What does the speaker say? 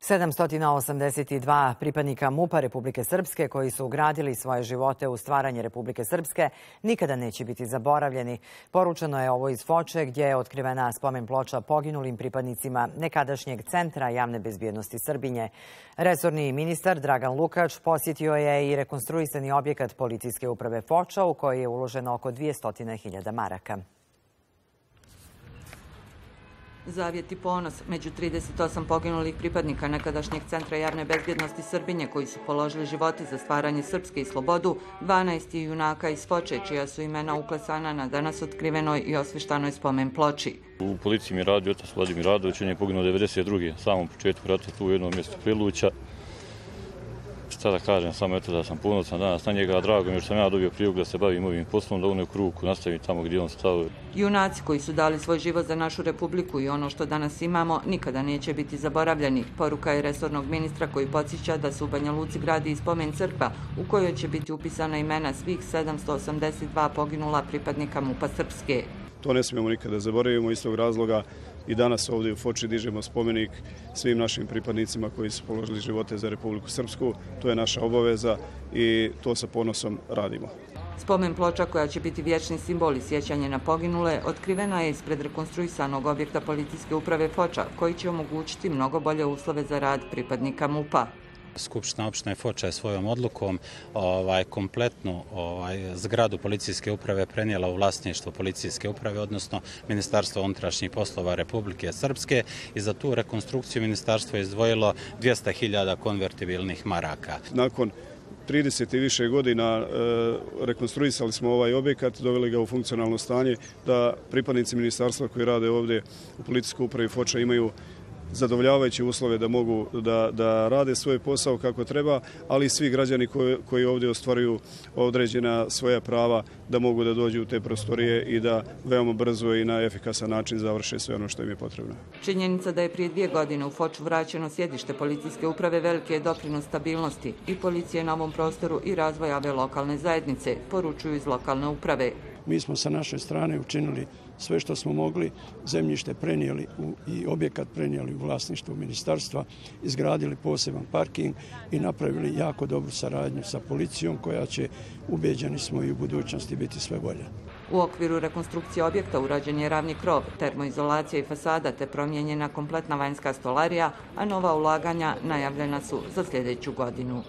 782 pripadnika MUPA Republike Srpske koji su ugradili svoje živote u stvaranje Republike Srpske nikada neće biti zaboravljeni. Poručeno je ovo iz Foče gdje je otkrivena spomen ploča poginulim pripadnicima nekadašnjeg centra javne bezbjednosti Srbinje. Resorni ministar Dragan Lukač posjetio je i rekonstruisani objekat policijske uprave Foča u koji je uloženo oko 200.000 maraka. Zavjet i ponos među 38 poginulih pripadnika nekadašnjeg Centra javne bezbjednosti Srbinje koji su položili živote za stvaranje Srpske i slobodu, 12 junaka iz Foče, čija su imena uklesana na danas otkrivenoj i osvištanoj spomen ploči. U policiji mi radi otac Vladimir Radović, on je poginuo 92. samom početku rata tu u jednom mjestu Priluća šta da kažem, samo eto da sam punocan danas na njega, drago mi jer sam ja dobio prijug da se bavim ovim poslom, da u neku ruku nastavim tamo gdje on stavio. Junaci koji su dali svoj život za našu republiku i ono što danas imamo nikada neće biti zaboravljeni. Poruka je resornog ministra koji podsjeća da se u Banja Luci gradi i spomen crkva u kojoj će biti upisana imena svih 782 poginula pripadnika MUPA Srpske. To ne smijemo nikada zaboravimo iz tog razloga i danas ovdje u Foči dižemo spomenik svim našim pripadnicima koji su položili živote za Republiku Srpsku. To je naša obaveza i to sa ponosom radimo. Spomen ploča koja će biti vječni simbol i sjećanje na poginule otkrivena je ispred rekonstruisanog objekta policijske uprave Foča koji će omogućiti mnogo bolje uslove za rad pripadnika MUPA. Skupština opštine Foča je svojom odlukom ovaj, kompletnu ovaj, zgradu policijske uprave prenijela u vlasništvo policijske uprave, odnosno Ministarstvo unutrašnjih poslova Republike Srpske i za tu rekonstrukciju ministarstvo je izdvojilo 200.000 konvertibilnih maraka. Nakon 30 i više godina e, rekonstruisali smo ovaj objekat, doveli ga u funkcionalno stanje da pripadnici ministarstva koji rade ovdje u policijskoj upravi Foča imaju zadovoljavajuće uslove da mogu da, da rade svoj posao kako treba, ali i svi građani koji, koji ovdje ostvaruju određena svoja prava da mogu da dođu u te prostorije i da veoma brzo i na efikasan način završe sve ono što im je potrebno. Činjenica da je prije dvije godine u Foču vraćeno sjedište policijske uprave velike je doprinos stabilnosti i policije na ovom prostoru i razvoja ove lokalne zajednice, poručuju iz lokalne uprave. Mi smo sa naše strane učinili sve što smo mogli, zemljište prenijeli u, i objekat prenijeli u vlasništvo ministarstva, izgradili poseban parking i napravili jako dobru saradnju sa policijom koja će, ubeđeni smo i u budućnosti, biti sve bolja. U okviru rekonstrukcije objekta urađen je ravni krov, termoizolacija i fasada te promijenjena kompletna vanjska stolarija, a nova ulaganja najavljena su za sljedeću godinu.